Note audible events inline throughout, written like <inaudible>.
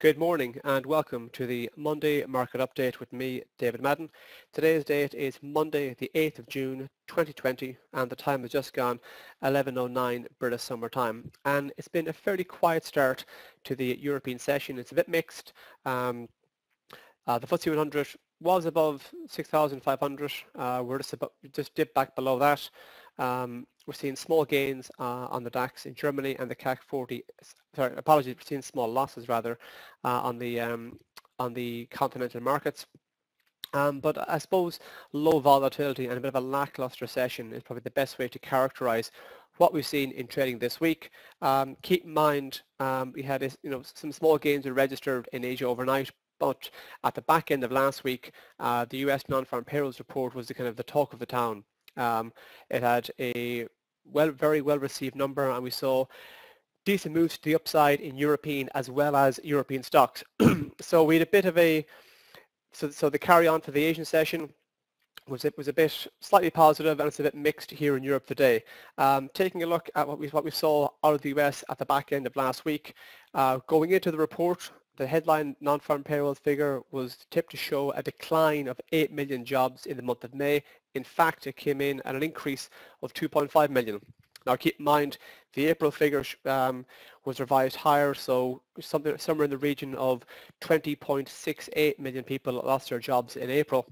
Good morning and welcome to the Monday market update with me, David Madden. Today's date is Monday the 8th of June 2020 and the time has just gone 11.09 British Summer Time. And it's been a fairly quiet start to the European session. It's a bit mixed. Um, uh, the FTSE 100 was above 6,500. Uh, we're just, about, just dipped back below that. Um, we're seeing small gains uh, on the DAX in Germany and the CAC 40. Sorry, apologies. We're seeing small losses rather uh, on the um, on the continental markets. Um, but I suppose low volatility and a bit of a lackluster session is probably the best way to characterize what we've seen in trading this week. Um, keep in mind um, we had you know some small gains were registered in Asia overnight, but at the back end of last week, uh, the U.S. non-farm payrolls report was the kind of the talk of the town. Um, it had a well, very well received number and we saw decent moves to the upside in European as well as European stocks. <clears throat> so we had a bit of a, so, so the carry on for the Asian session was it was a bit slightly positive and it's a bit mixed here in Europe today. Um, taking a look at what we what we saw out of the US at the back end of last week, uh, going into the report, the headline non-farm payroll figure was tipped to show a decline of 8 million jobs in the month of May. In fact, it came in at an increase of 2.5 million. Now keep in mind the April figure um, was revised higher, so something somewhere in the region of 20.68 million people lost their jobs in April.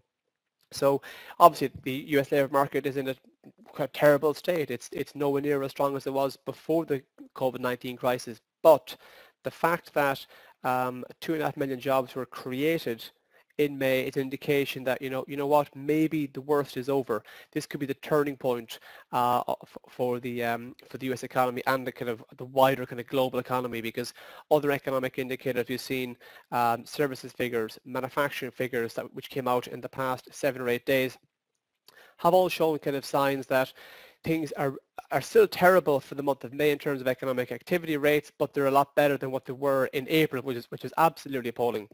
So obviously the US labour market is in a terrible state. It's it's nowhere near as strong as it was before the COVID-19 crisis. But the fact that um, two and a half million jobs were created in May is an indication that you know you know what maybe the worst is over. This could be the turning point uh, for the um, for the U.S. economy and the kind of the wider kind of global economy because other economic indicators we've seen um, services figures, manufacturing figures that which came out in the past seven or eight days have all shown kind of signs that things are are still terrible for the month of May in terms of economic activity rates, but they're a lot better than what they were in April, which is which is absolutely appalling.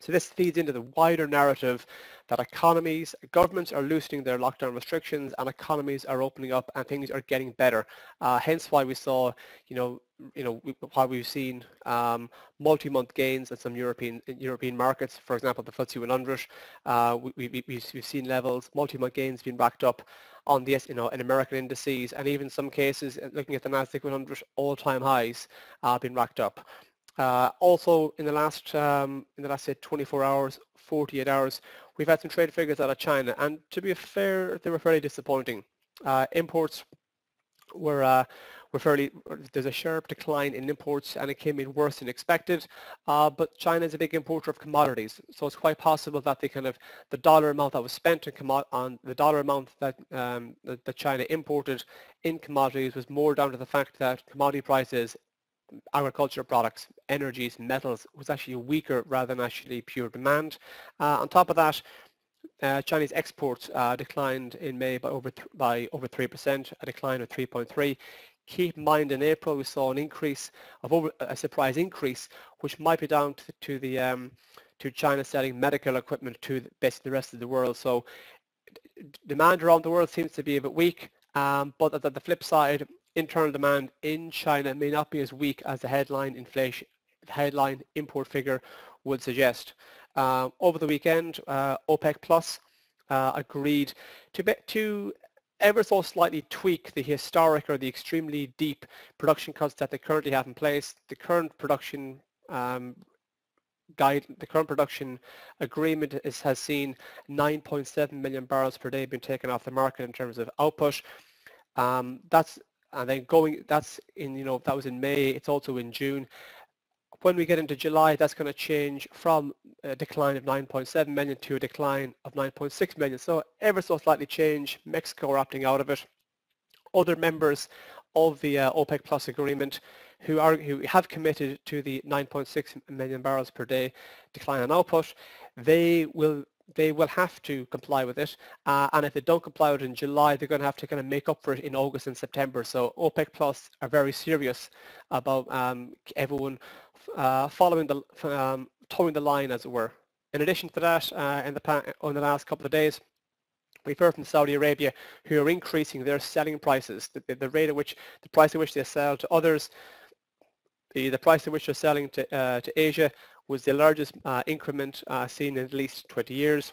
So this feeds into the wider narrative that economies, governments are loosening their lockdown restrictions and economies are opening up and things are getting better. Uh, hence why we saw, you know, you know, why we've seen um, multi-month gains in some European European markets. For example, the FTSE 100, uh, we, we, we've seen levels, multi-month gains being backed up on the, you know, in American indices and even some cases, uh, looking at the NASDAQ 100, all-time highs uh, being racked up. Uh, also, in the last um, in the last say 24 hours, 48 hours, we've had some trade figures out of China, and to be fair, they were fairly disappointing. Uh, imports were uh, were fairly. There's a sharp decline in imports, and it came in worse than expected. Uh, but China is a big importer of commodities, so it's quite possible that the kind of the dollar amount that was spent on, on the dollar amount that, um, that that China imported in commodities was more down to the fact that commodity prices agricultural products, energies, metals was actually weaker rather than actually pure demand. Uh, on top of that, uh, Chinese exports uh, declined in May by over by over three percent, a decline of 3.3. Keep in mind, in April we saw an increase of over a surprise increase, which might be down to, to the um, to China selling medical equipment to the, basically the rest of the world. So demand around the world seems to be a bit weak, um, but at the flip side, internal demand in China may not be as weak as the headline inflation, headline import figure would suggest. Uh, over the weekend, uh, OPEC Plus uh, agreed to, be, to ever so slightly tweak the historic or the extremely deep production cuts that they currently have in place. The current production um, guide, the current production agreement is, has seen 9.7 million barrels per day being taken off the market in terms of output. Um, that's and then going that's in you know that was in May it's also in June. When we get into July that's going to change from a decline of 9.7 million to a decline of 9.6 million. So ever so slightly change Mexico are opting out of it. Other members of the uh, OPEC plus agreement who are who have committed to the 9.6 million barrels per day decline in output they will they will have to comply with it. Uh, and if they don't comply with it in July, they're going to have to kind of make up for it in August and September. So OPEC Plus are very serious about um, everyone uh, following the, um, toeing the line, as it were. In addition to that, uh, in the, in the last couple of days, We've heard from Saudi Arabia who are increasing their selling prices, the, the, rate at which, the price at which they sell to others the, the price at which they're selling to, uh, to Asia was the largest uh, increment uh, seen in at least 20 years.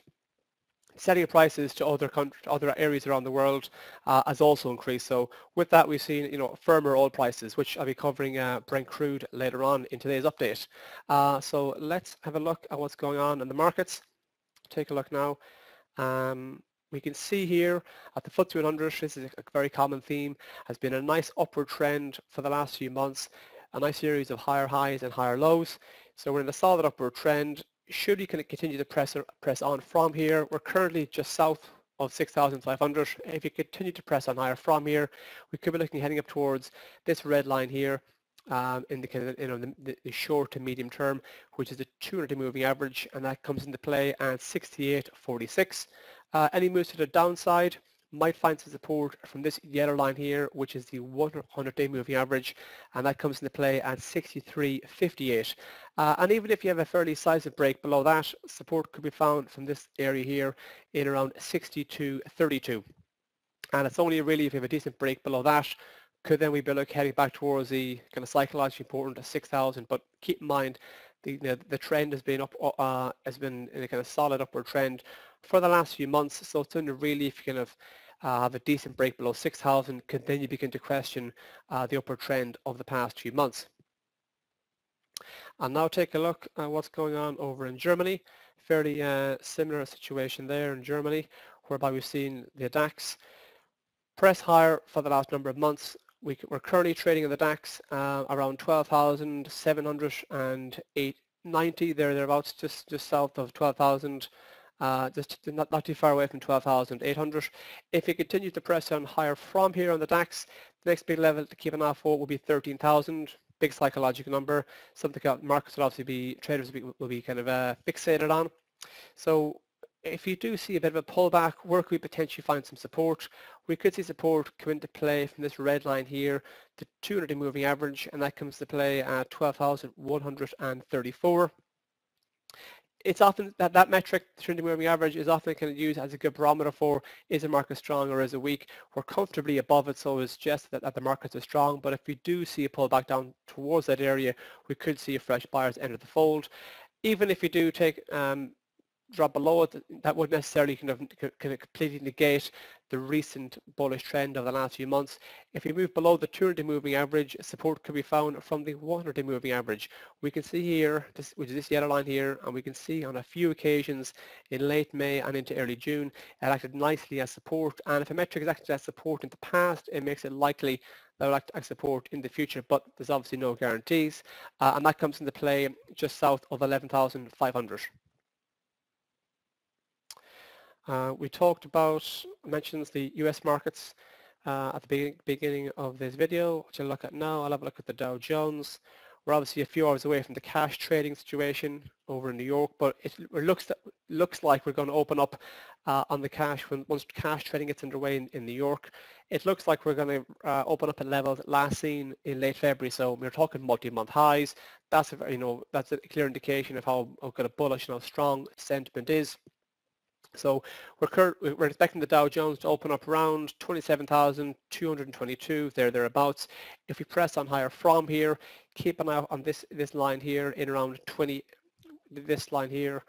Selling prices to other other areas around the world uh, has also increased. So with that, we've seen you know firmer oil prices, which I'll be covering uh, Brent crude later on in today's update. Uh, so let's have a look at what's going on in the markets. Take a look now. Um, we can see here at the FTSE 100, this is a very common theme, has been a nice upward trend for the last few months, a nice series of higher highs and higher lows. So we're in a solid upward trend. Should we continue to press, press on from here, we're currently just south of 6,500. If you continue to press on higher from here, we could be looking heading up towards this red line here, um, in the kind of you know the, the, short to medium term, which is the 200 moving average, and that comes into play at 68.46. Uh, any moves to the downside might find some support from this yellow line here, which is the 100-day moving average, and that comes into play at 63.58. Uh, and even if you have a fairly sizable break below that, support could be found from this area here in around 62.32. And it's only really if you have a decent break below that, could then we be looking heading back towards the kind of psychologically important 6,000. But keep in mind, the, the, the trend has been up uh, has been in a kind of solid upward trend for the last few months. So it's only really if you kind of uh, have a decent break below 6,000, can then you begin to question uh, the upward trend of the past few months. And now take a look at what's going on over in Germany. Fairly uh, similar situation there in Germany, whereby we've seen the DAX press higher for the last number of months. We, are currently trading in the DAX uh, around 12,790 there, thereabouts, just, just south of 12,000 uh, just not, not too far away from 12,800. If you continue to press on higher from here on the DAX, the next big level to keep an eye for will be 13,000, big psychological number, something that markets will obviously be, traders will be, will be kind of uh, fixated on. So if you do see a bit of a pullback, where could we potentially find some support? We could see support come into play from this red line here, the 200 moving average, and that comes to play at 12,134 it's often that that metric, 200 moving average, is often kind of used as a good barometer for is a market strong or is it weak. We're comfortably above it, so it suggests that, that the markets are strong. But if we do see a pullback down towards that area, we could see a fresh buyers enter the fold. Even if you do take um, drop below it, that would necessarily kind of, kind of completely negate the recent bullish trend of the last few months. If we move below the 200 moving average, support could be found from the 100-day moving average. We can see here, this, which is this yellow line here, and we can see on a few occasions in late May and into early June, it acted nicely as support. And if a metric has acted as support in the past, it makes it likely that will act as support in the future, but there's obviously no guarantees. Uh, and that comes into play just south of 11,500. Uh, we talked about, mentions the US markets uh, at the be beginning of this video, which I'll look at now. I'll have a look at the Dow Jones. We're obviously a few hours away from the cash trading situation over in New York, but it looks looks like we're going to open up uh, on the cash when once cash trading gets underway in, in New York. It looks like we're going to uh, open up at levels last seen in late February. So we're talking multi-month highs. That's a you know that's a clear indication of how, how kind of bullish and how strong sentiment is. So we're, we're expecting the Dow Jones to open up around 27,222, there, thereabouts. If we press on higher from here, keep an eye on this, this line here in around 20, this line here,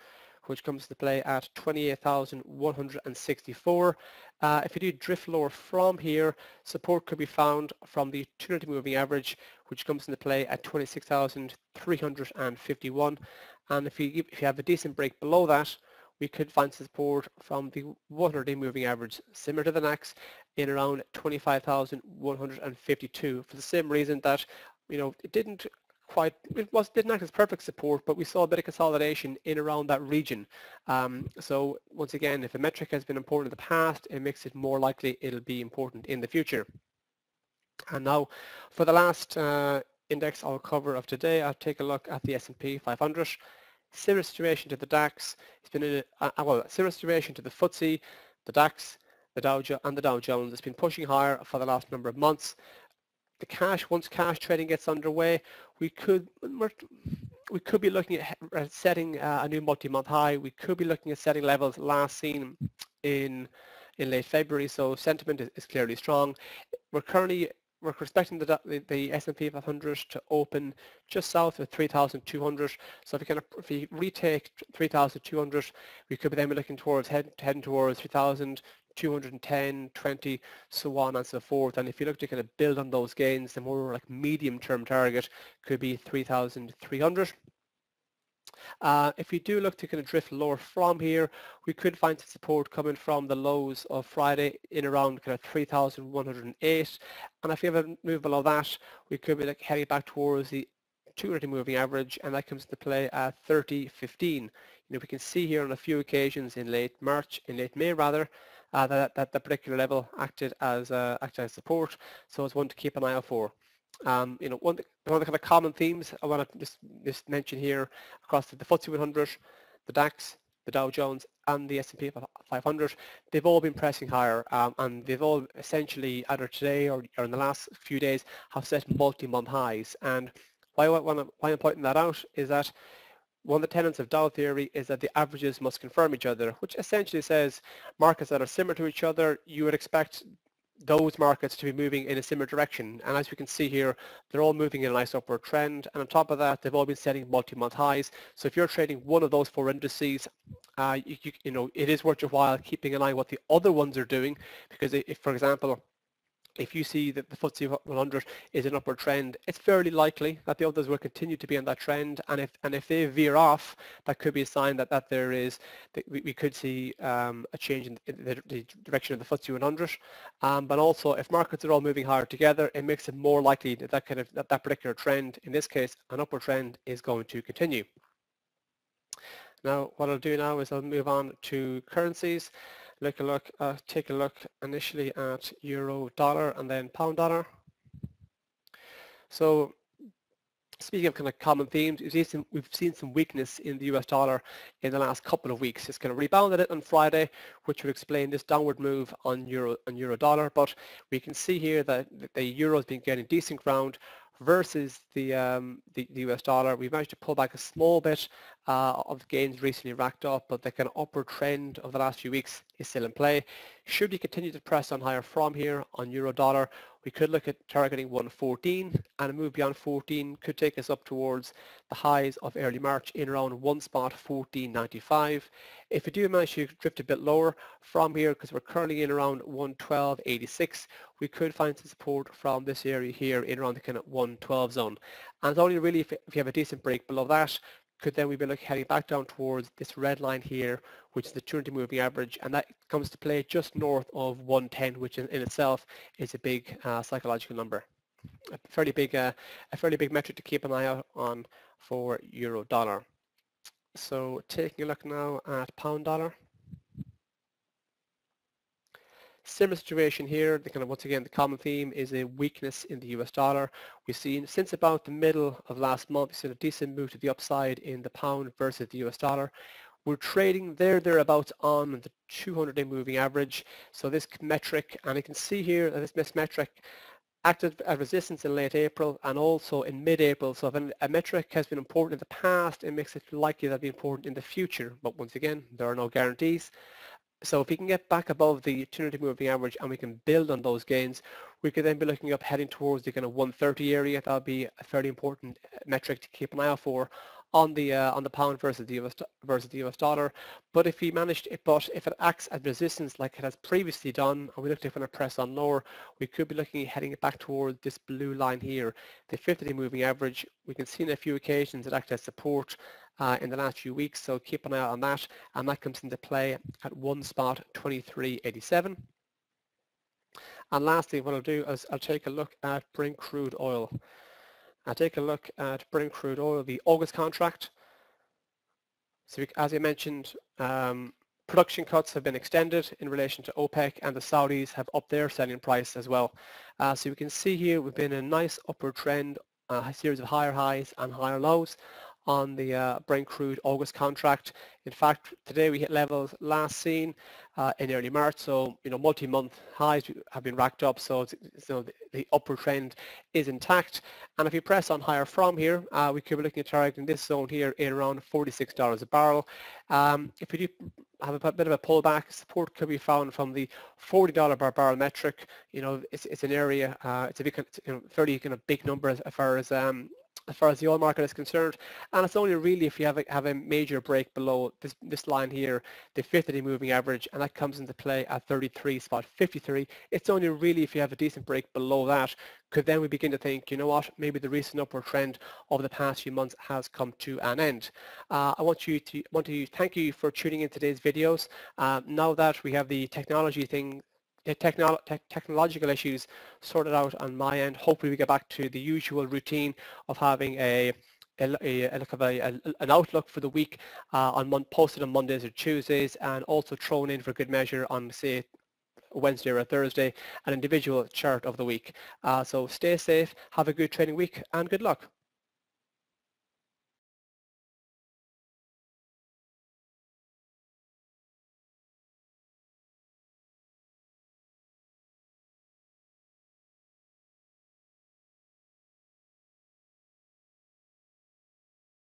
which comes to play at 28,164. Uh, if you do drift lower from here, support could be found from the 200 moving average, which comes into play at 26,351. And if you, if you have a decent break below that, we could find support from the 100-day moving average, similar to the NAX, in around 25,152 for the same reason that, you know, it didn't quite, it was, didn't act as perfect support, but we saw a bit of consolidation in around that region. Um, so once again, if a metric has been important in the past, it makes it more likely it'll be important in the future. And now for the last uh, index I'll cover of today, I'll take a look at the S&P 500 similar situation to the DAX. It's been in a, uh, well, similar situation to the FTSE, the DAX, the Dow and the Dow Jones. It's been pushing higher for the last number of months. The cash, once cash trading gets underway, we could we could be looking at setting uh, a new multi-month high. We could be looking at setting levels last seen in in late February. So sentiment is, is clearly strong. We're currently we're expecting the, the, the S&P 500 to open just south of 3,200. So if we of if we retake 3,200, we could be then be looking towards head, heading towards 3,000. 210, 20, so on and so forth. And if you look to kind of build on those gains, the more like medium-term target could be 3,300. Uh, if we do look to kind of drift lower from here, we could find some support coming from the lows of Friday in around kind of 3,108. And if we have a move below that, we could be like heading back towards the 200 moving average, and that comes into play at 30.15. You know, we can see here on a few occasions in late March, in late May rather, uh, that, that the particular level acted as uh, acted as support. So it's one to keep an eye out for. Um, you know, one, one of the kind of common themes I want to just, just mention here across the, the FTSE 100, the DAX, the Dow Jones and the S&P 500, they've all been pressing higher um, and they've all essentially either today or, or in the last few days have set multi-month highs. And why, why, why I'm pointing that out is that one of the tenets of Dow theory is that the averages must confirm each other, which essentially says markets that are similar to each other, you would expect those markets to be moving in a similar direction. And as we can see here, they're all moving in a nice upward trend. And on top of that, they've all been setting multi-month highs. So if you're trading one of those four indices, uh, you, you, you, know, it is worth your while keeping an eye what the other ones are doing. Because if, for example, if you see that the FTSE 100 is an upward trend, it's fairly likely that the others will continue to be on that trend. And if and if they veer off, that could be a sign that, that there is that we, we could see um, a change in the, the, direction of the FTSE 100. Um, but also, if markets are all moving higher together, it makes it more likely that that kind of that, that particular trend, in this case, an upward trend, is going to continue. Now, what I'll do now is I'll move on to currencies look a look, uh, take a look initially at euro dollar and then pound dollar. So speaking of kind of common themes, we've seen, some, we've seen some weakness in the US dollar in the last couple of weeks. It's kind of rebounded it on Friday, which would explain this downward move on euro on euro dollar. But we can see here that the euro has been getting decent ground versus the, um, the, the, US dollar. We've managed to pull back a small bit uh, of the gains recently racked up, but the kind of upward trend of the last few weeks is still in play. Should we continue to press on higher from here on euro dollar, we could look at targeting 114 and a move beyond 14 could take us up towards the highs of early March in around one spot 14.95. If we do manage to drift a bit lower from here because we're currently in around 112.86, we could find some support from this area here in around the kind of 112 zone. And it's only really if, if you have a decent break below that could then we be looking heading back down towards this red line here, which is the 200 moving average, and that comes to play just north of 110, which in, in itself is a big uh, psychological number. A fairly big, uh, a fairly big metric to keep an eye out on for euro dollar. So taking a look now at pound dollar. Similar situation here, the kind of once again the common theme is a weakness in the US dollar. We've seen since about the middle of last month, we've seen a decent move to the upside in the pound versus the US dollar. We're trading there, thereabouts on the 200-day moving average. So this metric, and you can see here that this metric acted as resistance in late April and also in mid-April. So if a metric has been important in the past, it makes it likely that it'll be important in the future. But once again, there are no guarantees. So if we can get back above the 200 moving average and we can build on those gains, we could then be looking up heading towards the kind of 130 area. That would be a fairly important metric to keep an eye out for on the uh, on the pound versus the US versus the US dollar. But if we managed it, but if it acts as resistance like it has previously done, and we look to when of press on lower, we could be looking at heading it back towards this blue line here, the 50-day moving average. We can see in a few occasions it acts as support uh, in the last few weeks, so keep an eye on that. And that comes into play at one spot 23.87. And lastly, what I'll do is I'll take a look at Brent crude oil. I'll take a look at Brent crude oil, the August contract. So as I mentioned, um, production cuts have been extended in relation to OPEC and the Saudis have upped their selling price as well. Uh, so we can see here we've been in a nice upward trend, uh, a series of higher highs and higher lows on the uh, Brent crude August contract. In fact, today we hit levels last seen uh, in early March, so you know multi-month highs have been racked up, so, so the, upward trend is intact. And if you press on higher from here, uh, we could be looking at targeting this zone here in around $46 a barrel. Um, if we do have a bit of a pullback, support could be found from the $40 per barrel metric. You know, it's, it's an area, uh, it's a big, you know, fairly kind of big number as far as um, as far as the oil market is concerned. And it's only really if you have a, have a major break below this, this line here, the 50-day moving average, and that comes into play at 33 spot 53. It's only really if you have a decent break below that, could then we begin to think, you know what, maybe the recent upward trend of the past few months has come to an end. Uh, I want you to want to thank you for tuning in today's videos. Uh, now that we have the technology thing technolo te technological issues sorted out on my end. Hopefully we get back to the usual routine of having a a, a, a, an outlook for the week uh, on posted on Mondays or Tuesdays and also thrown in for good measure on say Wednesday or Thursday an individual chart of the week. Uh, so stay safe, have a good training week and good luck.